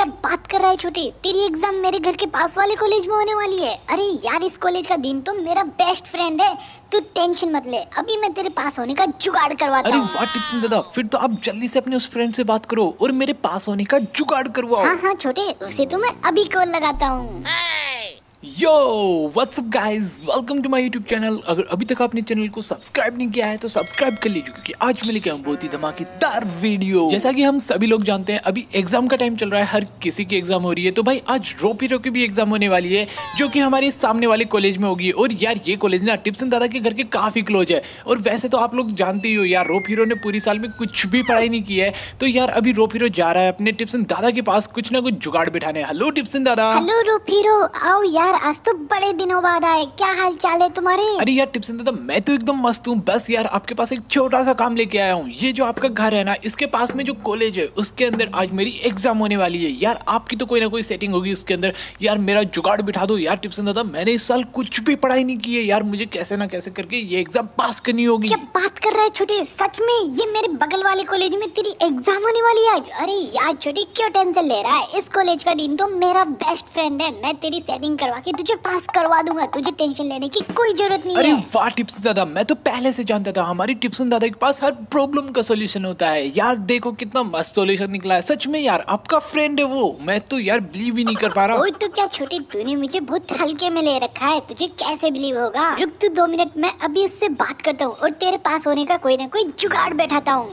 क्या बात कर रहा है छोटे? तेरी एग्ज़ाम मेरे घर के पास वाले कॉलेज में होने वाली है। अरे यार इस कॉलेज का दिन तो मेरा बेस्ट फ्रेंड है। तू टेंशन मत ले। अभी मैं तेरे पास होने का जुगाड़ करवाता अरे हूँ। वाह टिप्स दादा फिर तो आप जल्दी से अपने उस फ्रेंड से बात करो और मेरे पास होने का जुगाड़ करवाओ। हाँ हाँ छोटे उसे तो मैं अभी कॉल लगाता हूँ। Yo what's up guys welcome to my YouTube channel अगर अभी तक आपने चैनल को सब्सक्राइब नहीं किया है तो सब्सक्राइब कर लीजिए, क्योंकि आज मैं लेके आऊँ बहुत ही धमाकेदार वीडियो जैसा कि हम सभी लोग जानते हैं, अभी एग्ज़ाम का टाइम चल रहा है, हर किसी की एग्ज़ाम हो रही है तो भाई आज रोपीरो की भी एग्ज़ाम होने वाली है, जो कि हमारे सामने वाले कॉलेज में होगी। और यार, ये कॉलेज ना टिप्सन दादा के घर के काफ़ी क्लोज है। और वैसे तो आप लोग जानते ही हो यार रोप हीरो ने पूरी साल में कुछ भी पढ़ाई नहीं की है। तो यार, अभी रोप हीरो जा रहा है अपने टिप्सन दादा के पास, कुछ ना कुछ जुगाड़ बिठाने। हेलो टिप्सन दादा हेलो रूपीरो आओ यार आज तो बड़े दिनों बाद आए। क्या हाल चाल है तुम्हारे? अरे यार टिप्सन दादा मैं तो एकदम मस्त हूँ। बस यार आपके पास एक छोटा सा काम लेके आया हूँ। ये जो आपका घर है ना इसके पास में जो कॉलेज है उसके अंदर आज मेरी एग्ज़ाम होने वाली है। यार आपकी तो कोई ना कोई सेटिंग होगी उसके अंदर। यार मेरा जुगाड़ बिठा दो। यार टिप्सन दादा मैंने इस साल कुछ भी पढ़ाई नहीं की है। यार मुझे कैसे ना कैसे करके ये एग्ज़ाम पास करनी होगी। क्या बात कर रहा है छोटे? सच में ये मेरे बगल वाले कॉलेज में तेरी एग्ज़ाम होने वाली है आज? अरे यार छोटे क्यों टेंशन ले रहा है? इस कॉलेज का डीन तो मेरा बेस्ट फ्रेंड है। मैं तेरी सेटिंग करवा के तुझे पास करवा दूँगा तुझे टेंशन लेने की कोई ज़रूरत नहीं अरे है। वाह टिप्सन दादा मैं तो पहले से जानता था हमारी टिप्सन दादा के पास हर प्रॉब्लम का सोल्यूशन होता है। यार देखो कितना मस्त सोल्यूशन निकला है। सच में यार आपका फ्रेंड है वो। मैं तो यार बिलीव ही नहीं कर पा रहा। ओए तो क्या छोटे तूने मुझे बहुत हल्के में ले रखा है? तुझे कैसे बिलीव होगा? रुक तू दो मिनट मैं अभी उससे बात करता हूँ और तेरे पास होने का कोई ना कोई जुगाड़ बैठाता हूँ।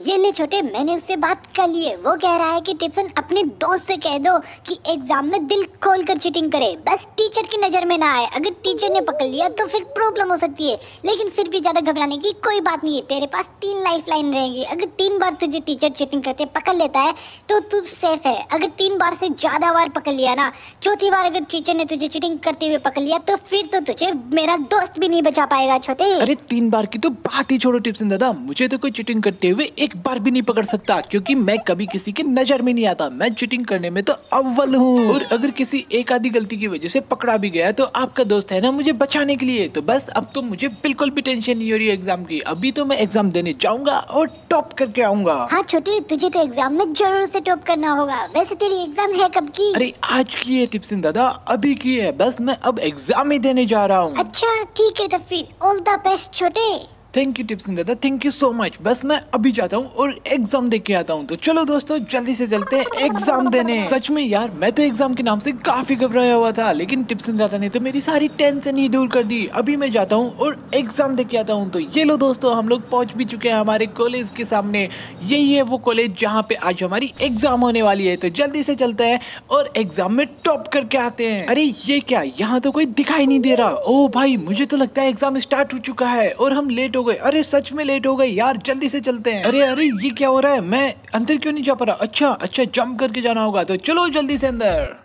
ये ले छोटे, मैंने उससे बात कर ली है। वो कह रहा है कि टिप्सन अपने दोस्त से कह दो कि एग्ज़ाम में दिल खोल कर चीटिंग करे। बस टीचर की नज़र में ना आए। अगर टीचर ने पकड़ लिया तो फिर प्रॉब्लम हो सकती है। लेकिन फिर भी ज़्यादा घबराने की कोई बात नहीं है। तेरे पास तीन लाइफ लाइन रहेंगी। अगर तीन बार तुझे टीचर चीटिंग करते पकड़ लेता है तो तू सेफ़ है। अगर तीन बार से ज़्यादा बार पकड़ लिया ना, चौथी बार अगर टीचर ने तुझे चीटिंग करते हुए पकड़ लिया तो फिर तो तुझे मेरा दोस्त भी नहीं बचा पाएगा, छोटे। अरे, तीन बार की तो बात ही छोड़ो, टिप्सन दादा। मुझे तो कोई चीटिंग करते हुए एक बार भी नहीं पकड़ सकता क्योंकि मैं कभी किसी की नज़र में नहीं आता। मैं चीटिंग करने में तो अव्वल हूँ। और अगर किसी एक आधी गलती की वजह से पकड़ा भी गया तो आपका दोस्त है ना मुझे बचाने के लिए। तो बस अब तो मुझे बिल्कुल भी टेंशन नहीं हो रही एग्ज़ाम की। अभी तो मैं एग्ज़ाम देने जाऊँगा और टॉप करके आऊँगा। हाँ छोटी तुझे तो एग्ज़ाम में ज़रूर से टॉप करना होगा। वैसे तेरी एग्ज़ाम है कब की? अरे आज की है टिप्सिन दादा। अभी की है। बस मैं अब एग्ज़ाम ही देने जा रहा हूँ। अच्छा ठीक है तो फिर। ऑल द बेस्ट छोटे। थैंक यू टिप्सन दादा थैंक यू सो मच बस मैं अभी जाता हूँ और एग्ज़ाम दे के आता हूँ। तो चलो दोस्तों, जल्दी से चलते हैं एग्ज़ाम देने। सच में यार, मैं तो एग्ज़ाम के नाम से काफ़ी घबराया हुआ था, लेकिन टिप्सन दादा ने तो मेरी सारी टेंशन ही दूर कर दी। अभी मैं जाता हूँ और एग्ज़ाम दे के आता हूँ। तो ये लो दोस्तों, हम लोग पहुँच भी चुके हैं हमारे कॉलेज के सामने। यही है वो कॉलेज जहाँ पे आज हमारी एग्ज़ाम होने वाली है। तो जल्दी से चलते हैं और एग्ज़ाम में टॉप करके आते हैं। अरे, ये क्या? यहाँ तो कोई दिखाई नहीं दे रहा। ओ भाई, मुझे तो लगता है एग्ज़ाम स्टार्ट हो चुका है और हम लेट हो गए। अरे, सच में लेट हो गए यार, जल्दी से चलते हैं। अरे अरे, ये क्या हो रहा है? मैं अंदर क्यों नहीं जा पा रहा? अच्छा अच्छा जंप करके जाना होगा तो चलो जल्दी से अंदर।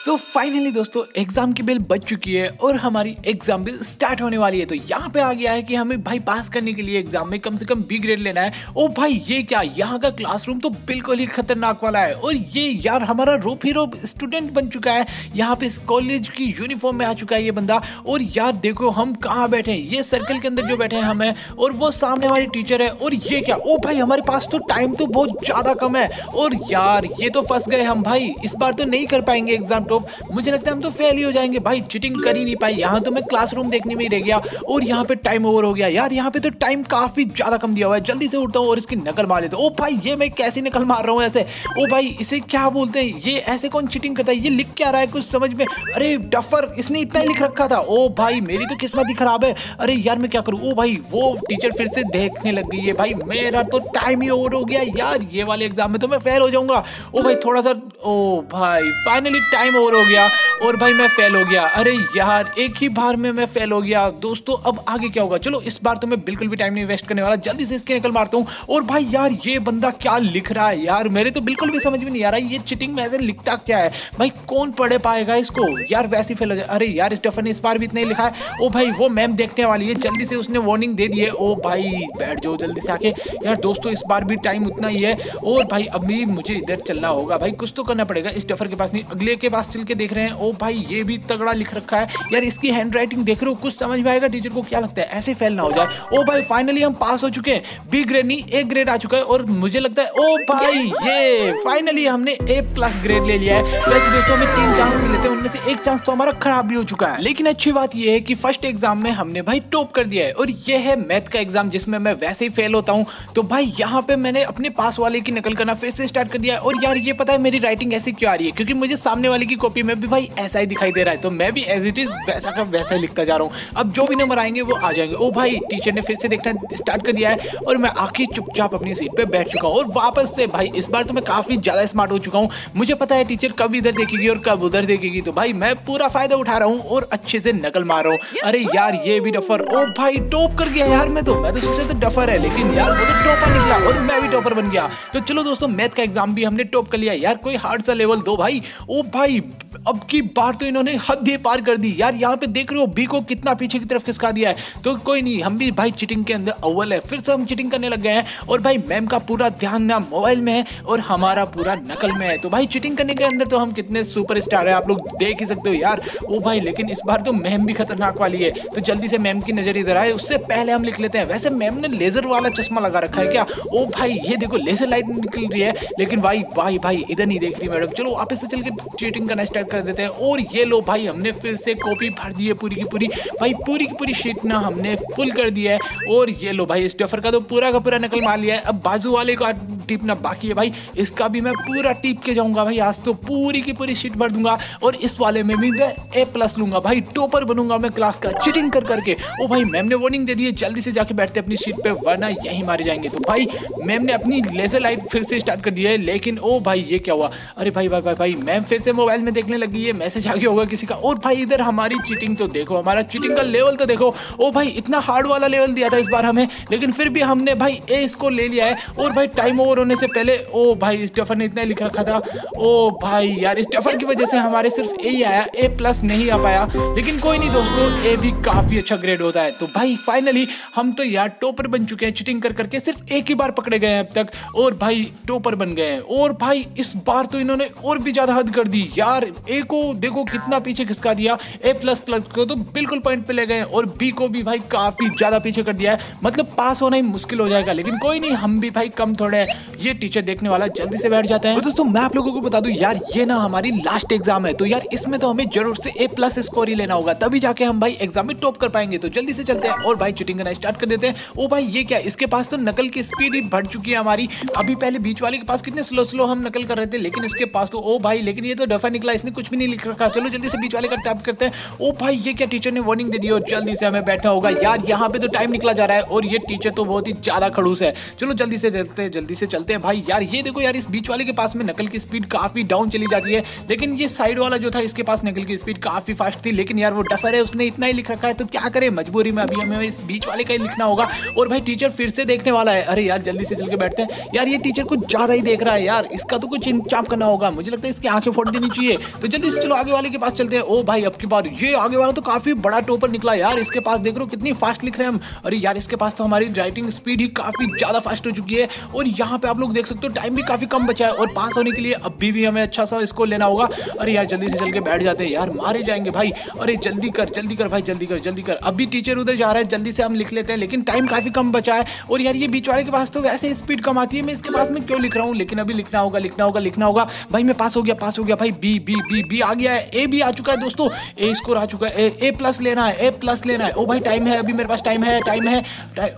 सो so फाइनली दोस्तों एग्ज़ाम की बेल बज चुकी है और हमारी एग्ज़ाम भी स्टार्ट होने वाली है। तो यहाँ पे आ गया है कि हमें भाई पास करने के लिए एग्ज़ाम में कम से कम बी ग्रेड लेना है। ओ भाई, ये क्या? यहाँ का क्लासरूम तो बिल्कुल ही खतरनाक वाला है। और ये यार हमारा रोप ही रोप स्टूडेंट बन चुका है। यहाँ पे कॉलेज की यूनिफॉर्म में आ चुका है ये बंदा। और यार देखो, हम कहाँ बैठे हैं? ये सर्कल के अंदर जो बैठे हैं हम और वो सामने हमारी टीचर है। और ये क्या? ओ भाई, हमारे पास तो टाइम तो बहुत ज़्यादा कम है। और यार, ये तो फंस गए हम भाई। इस बार तो नहीं कर पाएँगे एग्ज़ाम टॉप मुझे लगता है हम तो फेल ही हो जाएँगे। भाई चीटिंग कर ही नहीं पाई। यहाँ तो मैं क्लासरूम देखने में ही रह गया और यहाँ पे टाइम ओवर हो गया। यार, यहाँ पे तो टाइम काफ़ी ज़्यादा कम दिया हुआ है। जल्दी से उठता हूँ और इसकी नकल मार लेता हूँ। ओ भाई, ये मैं कैसी नकल मार रहा हूँ ऐसे? ओ भाई, इसे क्या बोलते हैं? ये ऐसे कौन चीटिंग करता है? ये लिख क्या रहा है? कुछ समझ में अरे, डफर, इसने इतना ही लिख रखा था। ओ भाई, मेरी तो किस्मत ही खराब है। अरे यार, मैं क्या करूँ? ओ भाई, वो टीचर फिर से देखने लग गई है। भाई, मेरा तो टाइम ही ओवर हो गया। यार, ये वाले एग्ज़ाम में तो मैं फेल हो जाऊँगा। ओ भाई, थोड़ा सा ओ भाई फाइनली टाइम ओवर हो गया और भाई मैं फेल हो गया। अरे यार, एक ही बार में मैं फेल हो गया। दोस्तों, अब आगे क्या होगा? चलो, इस बार तो मैं बिल्कुल भी टाइम नहीं वेस्ट करने वाला। जल्दी से इसके निकल मारता हूँ। और भाई यार, ये बंदा क्या लिख रहा है यार? मेरे तो बिल्कुल भी समझ में नहीं आ रहा ये चिटिंग में लिखता क्या है? भाई, कौन पढ़े पाएगा इसको? यार, वैसे फेल हो जाए अरे यार स्टेफन ने इस बार भी इतना ही लिखा है। ओ भाई, वो मैम देखने वाली है। जल्दी से उसने वार्निंग दे दी है। ओ भाई, बैठ जाओ जल्दी से आके। यार, दोस्तों, इस बार भी टाइम उतना ही है। और भाई, अभी मुझे इधर चलना होगा। भाई, कुछ तो करना पड़ेगा। इस डफर के पास नहीं, अगले के पास पास के देख रहे हैं। ओ भाई, ये भी तगड़ा लिख रखा है। यार, इसकी हैंड राइटिंग देख रहे हो, कुछ समझ में आएगा? टीचर को क्या लगता है? ऐसे फेल ना हो जाए। ओ भाई फाइनली हम पास हो चुके हैं। बी ग्रेड नहीं ए ग्रेड आ चुका है और मुझे लगता है, ओ भाई, ये फाइनली हमने ए प्लस ग्रेड ले लिया है। वैसे दोस्तों, हमें तीन चांस मिले थे, उनमें से एक चांस तो हमारा खराब भी हो चुका है। लेकिन अच्छी बात यह है कि फ़र्स्ट एग्ज़ाम में हमने भाई टॉप कर दिया है। और ये है मैथ का एग्ज़ाम जिसमें मैं वैसे ही फेल होता हूँ। तो भाई, यहाँ पे मैंने अपने पास वाले की नकल करना फिर से स्टार्ट कर दिया है। और यार, ये पता है मेरी राइटिंग ऐसी क्यों आ रही है? क्योंकि मुझे सामने वाले की कॉपी में भी भाई ऐसा ही दिखाई दे रहा है। तो मैं भी एज इट इज़ वैसा का वैसा ही लिखता जा रहा हूँ। अब जो भी नंबर आएँगे, वो आ जाएँगे। ओ भाई टीचर ने फिर से देखना स्टार्ट कर दिया है और मैं आके चुपचाप अपनी सीट पर बैठ चुका हूँ और वापस से भाई, इस बार तो मैं काफ़ी ज़्यादा स्मार्ट हो चुका हूँ। मुझे पता है टीचर कब इधर देखेगी और कब उधर देखेगी। तो भाई, मैं पूरा फ़ायदा उठा रहा हूँ और अच्छे से नकल मार रहा हूँ। अरे यार, ये भी डफर। ओ भाई, टॉप कर गया यार मैं तो। मैं तो सोचा तो डफर है, लेकिन यार वो तो टॉपर निकला और मैं भी टॉपर बन गया। तो चलो दोस्तों मैथ का एग्ज़ाम भी हमने टॉप कर लिया। यार, कोई हार्ड सा लेवल दो भाई। ओ भाई अब की बार तो इन्होंने हद ही पार कर दी। यार, यहाँ पे देख रहे हो बी को कितना पीछे की तरफ़ खिसका दिया है। तो कोई नहीं, हम भी भाई चिटिंग के अंदर अव्वल है। फिर से हम चिटिंग करने लग गए हैं और भाई मैम का पूरा ध्यान ना मोबाइल में है और हमारा पूरा नकल में है। तो भाई चिटिंग करने के अंदर तो हम कितने सुपर स्टार है, आप लोग देख ही सकते हो यार। ओ भाई, लेकिन इस बार तो मैम भी खतरनाक वाली है। तो जल्दी से मैम की नज़र इधर आए, उससे पहले हम लिख लेते हैं। वैसे मैम ने लेजर वाला चश्मा लगा रखा है क्या? ओ भाई, ये देखो लेजर लाइट निकल रही है। लेकिन भाई भाई भाई, इधर नहीं देख रही मैडम चलो, वापस से चल के चीटिंग करना स्टार्ट कर देते हैं। और ये लो भाई, हमने फिर से कॉपी भर दी है पूरी की पूरी। भाई, पूरी की पूरी शीट ना हमने फुल कर दिया है। और ये लो भाई स्टफर का तो पूरा का पूरा नकल मार लिया है। अब बाजू वाले का टिपना बाकी है भाई। इसका भी मैं पूरा टिप के जाऊँगा भाई। आज तो पूरी की पूरी शीट भर दूँगा। और इस वाले में भी मैं ए प्लस लूँगा भाई। टॉपर बनूँगा मैं क्लास का चिटिंग कर करके। ओ भाई मैम ने वार्निंग दे दी है। जल्दी से जाके बैठते अपनी सीट पे, वरना यहीं मारे जाएँगे। तो भाई मैम ने अपनी लेजर लाइट फिर से स्टार्ट कर दी है। लेकिन, ओ भाई, ये क्या हुआ? अरे भाई भाई भाई भाई मैम फिर से मोबाइल में देखने लगी है, मैसेज आ गया होगा किसी का, और भाई इधर हमारी चीटिंग तो देखो, हमारा चीटिंग का लेवल तो देखो। ओ भाई, इतना हार्ड वाला लेवल दिया था इस बार हमें, लेकिन फिर भी हमने भाई ए इसको ले लिया है, और भाई टाइम ओवर होने से पहले, ओ भाई स्टेफर ने इतना लिख रखा था, ओ भाई यार स्टेफर की वजह से हमारे सिर्फ़ ए ही आया ए प्लस नहीं आ पाया, लेकिन कोई नहीं दोस्तों ए भी काफ़ी अच्छा ग्रेड होता है। तो भाई फाइनली हम तो यार टॉपर बन चुके हैं चिटिंग कर करके, सिर्फ़ एक ही बार पकड़े गए हैं अब तक, और भाई टॉपर बन गए हैं, और भाई इस बार तो इन्होंने और भी ज़्यादा हद कर दी। यार ए को देखो कितना पीछे खिसका दिया? ए प्लस प्लस को तो बिल्कुल पॉइंट पे ले गए और बी को भी भाई काफ़ी ज़्यादा पीछे कर दिया है। मतलब पास होना ही मुश्किल हो जाएगा, लेकिन कोई नहीं, हम भी भाई कम थोड़े हैं। ये टीचर देखने वाला जल्दी से बैठ जाता है। तो दोस्तों, मैं आप लोगों को बता दूँ, यार ये ना हमारी लास्ट एग्ज़ाम है तो यार इसमें तो हमें ज़रूर से ए प्लस स्कोर ही लेना होगा, तभी जाके हम भाई एग्ज़ाम में टॉप कर पाएँगे। तो जल्दी से चलते हैं और भाई चिटिंग करना स्टार्ट कर देते हैं। ओ भाई, ये क्या? इसके पास तो नकल की स्पीड ही बढ़ चुकी है हमारी। अभी पहले बीच वाले के पास कितने स्लो स्लो हम नकल कर रहे थे, लेकिन इसके पास तो ओ भाई, लेकिन ये तो डफा निकला, इसने कुछ भी नहीं लिख रखा। चलो जल्दी से बीच वाले का टैप करते हैं। ओ भाई, ये क्या टीचर ने वार्निंग दे दी? और जल्दी से हमें बैठना होगा। यार, यहाँ पे तो टाइम निकला जा रहा है और ये टीचर तो बहुत ही ज़्यादा खड़ूस है। चलो जल्दी से चलते हैं, जल्दी से चलते हैं। भाई, यार, ये देखो यार, इस बीच वाले के पास में नकल की स्पीड काफ़ी डाउन चली जाती है। लेकिन ये साइड वाला जो था, इसके पास नकल की स्पीड काफ़ी फास्ट थी। लेकिन यार, वो डफर है, उसने इतना ही लिख रखा है। तो क्या करे? मजबूरी में अभी हमें इस बीच वाले का ही लिखना होगा। और भाई टीचर फिर से देखने वाला है। अरे यार, जल्दी से चल के बैठते हैं। यार, ये टीचर कुछ ज़्यादा ही देख रहा है यार। इसका तो कुछ इंचाप करना होगा। मुझे लगता है इसकी आँखें फोड़ देनी चाहिए। तो जल्दी से चलो आगे वाले के पास चलते हैं। ओ भाई, अब की बार ये आगे वाला तो काफ़ी बड़ा टोपर निकला यार, इसके पास देख रहे हो कितनी फास्ट लिख रहे हैं हम। अरे यार, इसके पास तो हमारी राइटिंग स्पीड ही काफ़ी ज़्यादा फास्ट हो चुकी है, और यहाँ पे आप लोग देख सकते हो टाइम भी काफ़ी कम बचा है, और पास होने के लिए अभी भी हमें अच्छा सा इसको लेना होगा। अरे यार, जल्दी से चल के बैठ जाते हैं यार, मारे जाएँगे भाई। अरे जल्दी कर जल्दी कर भाई, जल्दी कर जल्दी कर। अभी टीचर उधर जा रहा है, जल्दी से हम लिख लेते हैं, लेकिन टाइम काफ़ी कम बचा है, और यार ये बीच वाले के पास तो वैसे स्पीड कम आती है, मैं इसके पास में क्यों लिख रहा हूँ? लेकिन अभी लिखना होगा लिखना होगा लिखना होगा। भाई, मैं पास हो गया पास हो गया, भाई बी बी बी बी आ गया है ए भी आ चुका है दोस्तों। ए स्कोर आ चुका है ए प्लस लेना है ए प्लस लेना है। ओ भाई टाइम है अभी, मेरे पास टाइम है टाइम है।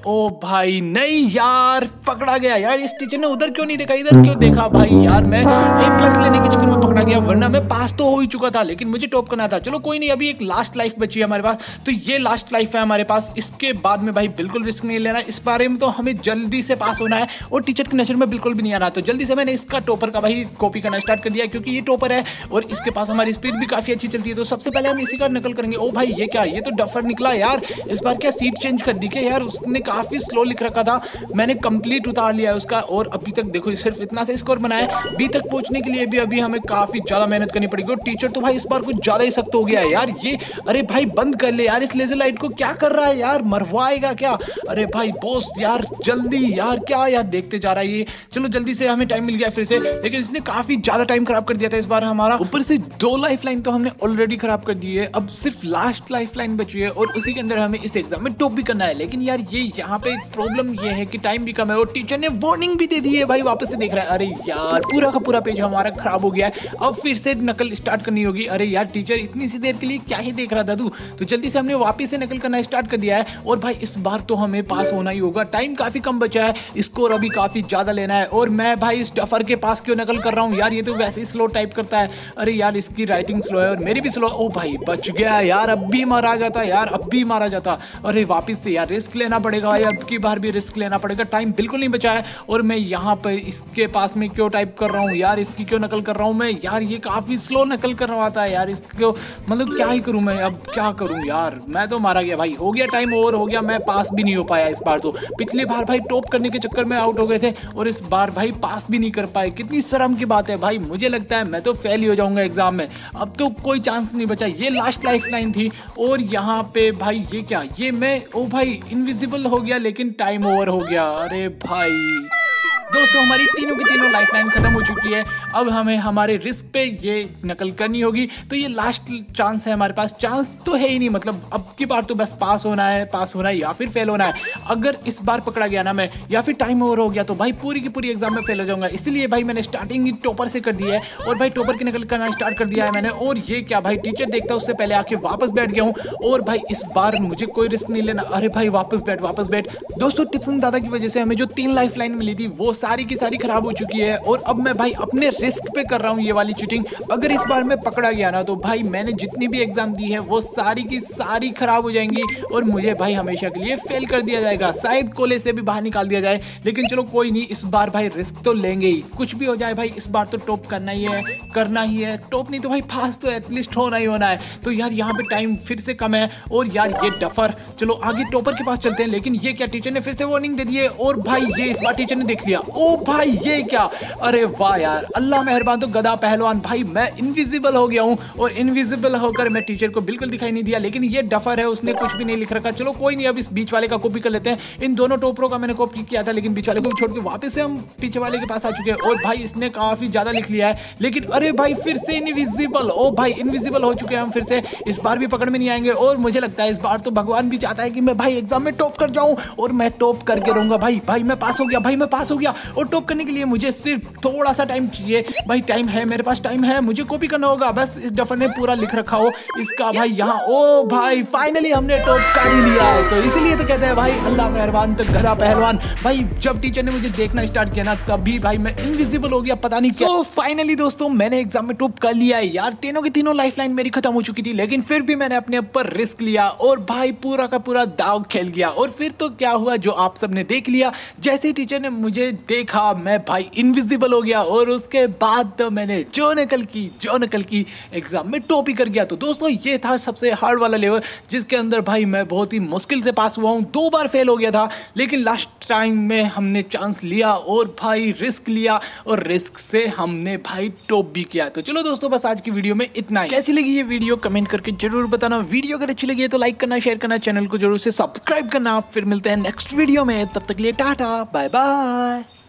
ओ भाई, नहीं यार, पकड़ा गया यार, इस टीचर ने उधर क्यों नहीं देखा, इधर क्यों देखा? भाई यार, मैं ए प्लस लेने के चक्कर में पकड़ा गया, वरना मैं पास तो हो ही चुका था, लेकिन मुझे टॉप करना था। चलो कोई नहीं, अभी एक लास्ट लाइफ बची है हमारे पास। तो ये लास्ट लाइफ है हमारे पास। इसके बाद में भाई बिल्कुल रिस्क नहीं लेना। इस बारे में तो हमें जल्दी से पास होना है, और टीचर की नज़र में बिल्कुल भी नहीं आना। तो जल्दी से मैंने इसका टॉपर का भाई कॉपी करना स्टार्ट कर दिया, क्योंकि ये टॉपर है, और इसके पास हमारी स्पीड भी काफ़ी अच्छी चलती है तो सबसे पहले हम इसी का नकल करेंगे। ओ भाई, ये क्या? ये तो डफर निकला यार। इस बार क्या सीट चेंज कर दी क्या यार? उसने काफ़ी स्लो लिख रखा था। मैंने कंप्लीट उतार लिया है उसका, और अभी तक देखो सिर्फ़ इतना से स्कोर बनाया बी तक पहुँचने के लिए भी अभी हमें काफ़ी ज़्यादा मेहनत करनी पड़ेगी और टीचर तो भाई इस बार कुछ ज़्यादा ही सख्त हो गया है यार। ये, अरे भाई, बंद कर ले यार इस लेजर लाइट को। क्या कर रहा है यार? मरवाएगा क्या? अरे भाई बोस यार, जल्दी यार, क्या यार देखते जा रहा है ये। चलो, जल्दी से हमें टाइम मिल गया फिर से। लेकिन इसने काफ़ी ज़्यादा टाइम खराब कर दिया था इस बार हमारा। ऊपर से दो लाइफ लाइन तो हमने ऑलरेडी खराब कर दी है। अब सिर्फ़ लास्ट लाइफ लाइन बची है और उसी के अंदर हमें इस एग्ज़ाम में टॉप भी करना है। लेकिन यार ये यहाँ पे प्रॉब्लम ये है कि टाइम भी कम है और टीचर ने वार्निंग भी दे दी है। भाई वापस से देख रहा है। अरे यार, पूरा का पूरा पेज हमारा खराब हो गया है। अब फिर से नकल स्टार्ट करनी होगी। अरे यार टीचर इतनी सी देर के लिए क्या ही देख रहा था तू तो जल्दी से हमने वापस से नकल करना स्टार्ट कर दिया है। और भाई, इस बार तो हमें पास होना ही होगा। टाइम काफ़ी कम बचा है। स्कोर अभी काफ़ी ज़्यादा लेना है। और मैं भाई इस डफर के पास क्यों नकल कर रहा हूँ? यार, ये तो वैसे ही स्लो टाइप करता है। अरे यार, इसकी राइटिंग स्लो है और मेरी भी स्लो ओ भाई, बच गया यार, अब भी मारा जाता यार, अब भी मारा जाता। अरे वापिस से यार रिस्क लेना पड़ेगा भाई, अब की बार भी रिस्क लेना पड़ेगा। टाइम बिल्कुल नहीं बचा है और मैं यहाँ पर इसके पास में क्यों टाइप कर रहा हूँ? यार, इसकी क्यों नकल कर रहा हूँ मैं? यार, ये काफ़ी स्लो नकल कर रहा था यार, इसको मतलब क्या ही करूँ मैं? अब क्या करूँ यार? मैं तो मारा गया भाई, हो गया टाइम ओवर हो गया, मैं पास भी नहीं हो पाया इस बार तो। पिछली बार भाई टॉप करने के चक्कर में आउट हो गए थे और इस बार भाई पास भी नहीं कर पाए। कितनी शर्म की बात है भाई, मुझे लगता है मैं तो फेल ही हो जाऊँगा एग्ज़ाम में। अब तो कोई चांस नहीं बचा। ये लास्ट लाइफ लाइन थी। और यहाँ पे भाई ये क्या? ये मैं, ओ भाई इनविजिबल हो गया, लेकिन टाइम ओवर हो गया। अरे भाई। दोस्तों, हमारी तीनों की तीनों लाइफ लाइन खत्म हो चुकी है। अब हमें हमारे रिस्क पे ये नकल करनी होगी। तो ये लास्ट चांस है हमारे पास। चांस तो है ही नहीं मतलब अब की बार तो बस पास होना है पास होना है या फिर फेल होना है। अगर इस बार पकड़ा गया ना मैं, या फिर टाइम ओवर हो गया तो भाई पूरी की पूरी एग्ज़ाम में फेल हो जाऊँगा। इसलिए भाई मैंने स्टार्टिंग ही टॉपर से कर दिया है और भाई टॉपर की नकल करना स्टार्ट कर दिया है मैंने। और ये क्या भाई टीचर देखता उससे पहले आके वापस बैठ गया हूँ। और भाई इस बार मुझे कोई रिस्क नहीं लेना। अरे भाई, वापस बैठ वापस बैठ। दोस्तों टिप्सन दादा की वजह से हमें जो तीन लाइफ मिली थी, वो सारी की सारी खराब हो चुकी है और अब मैं भाई अपने रिस्क पे कर रहा हूँ ये वाली चीटिंग अगर इस बार मैं पकड़ा गया ना तो भाई मैंने जितनी भी एग्ज़ाम दी है, वो सारी की सारी खराब हो जाएँगी और मुझे भाई हमेशा के लिए फेल कर दिया जाएगा। शायद कोले से भी बाहर निकाल दिया जाए, लेकिन चलो कोई नहीं, इस बार भाई रिस्क तो लेंगे ही। कुछ भी हो जाए भाई, इस बार तो टॉप करना ही है, करना ही है। टॉप नहीं तो भाई फास्ट तो एटलीस्ट होना ही होना है। तो यार यहाँ पे टाइम फिर से कम है और यार ये डफर चलो आगे टॉपर के पास चलते हैं, लेकिन ये क्या टीचर ने फिर से वार्निंग दे दी है? और भाई ये इस बार टीचर ने देख लिया। ओ भाई, ये क्या? अरे वाह यार, अल्लाह मेहरबान तो गदा पहलवान। भाई, मैं इनविजिबल हो गया हूँ और इनविजिबल होकर मैं टीचर को बिल्कुल दिखाई नहीं दिया, लेकिन ये डफर है, उसने कुछ भी नहीं लिख रखा। चलो, कोई नहीं, अब इस बीच वाले का कॉपी कर लेते हैं। इन दोनों टोपरों का मैंने कॉपी किया था, लेकिन बीच वाले को छोड़ के वापस से हम पीछे वाले के पास आ चुके हैं। और भाई, इसने काफ़ी ज़्यादा लिख लिया है, लेकिन अरे भाई, फिर से इनविजिबल ओ भाई इनविजिबल हो चुके हैं हम फिर से। इस बार भी पकड़ में नहीं आएँगे, और मुझे लगता है इस बार तो भगवान भी चाहता है कि मैं भाई एग्ज़ाम में टॉप कर जाऊँ, और मैं टॉप करके रहूँगा। भाई भाई, मैं पास हो गया, भाई, मैं पास हो गया। और टॉप करने के लिए मुझे सिर्फ़ थोड़ा सा टाइम चाहिए। भाई टाइम है, मेरे पास टाइम है, मुझे कॉपी करना होगा। बस इस डफर ने पूरा लिख रखा हो। इसका भाई यहाँ, ओ भाई फाइनली हमने टॉप कर ही लिया है। तो इसीलिए तो कहते हैं, भाई, अल्लाह मेहरबान तो गधा पहलवान। भाई, जब टीचर ने मुझे देखना स्टार्ट किया ना, तभी भाई मैं इनविजिबल हो गया, पता नहीं क्या। फाइनली दोस्तों, मैंने एग्ज़ाम में टॉप कर लिया है। यार, तीनों की तीनों लाइफ लाइन मेरी खत्म हो चुकी थी, लेकिन फिर भी मैंने अपने ऊपर रिस्क लिया और भाई, पूरा का पूरा दाव खेल गया। और फिर तो क्या हुआ, जो आप सबने देख लिया। जैसे ही टीचर ने मुझे देखा, मैं भाई इनविजिबल हो गया और उसके बाद तो मैंने जो नकल की, जो नकल की एग्ज़ाम में टॉप कर गया। तो दोस्तों, ये था सबसे हार्ड वाला लेवल जिसके अंदर भाई मैं बहुत ही मुश्किल से पास हुआ हूँ। दो बार फेल हो गया था, लेकिन लास्ट टाइम में हमने चांस लिया और भाई रिस्क लिया और रिस्क से हमने भाई टॉप भी किया। तो चलो दोस्तों, बस आज की वीडियो में इतना ही। कैसी लगी ये वीडियो कमेंट करके ज़रूर बताना। वीडियो अगर अच्छी लगी है तो लाइक करना शेयर करना चैनल को ज़रूर से सब्सक्राइब करना। फिर मिलते हैं नेक्स्ट वीडियो में। तब तक लिए टाटा बाय बाय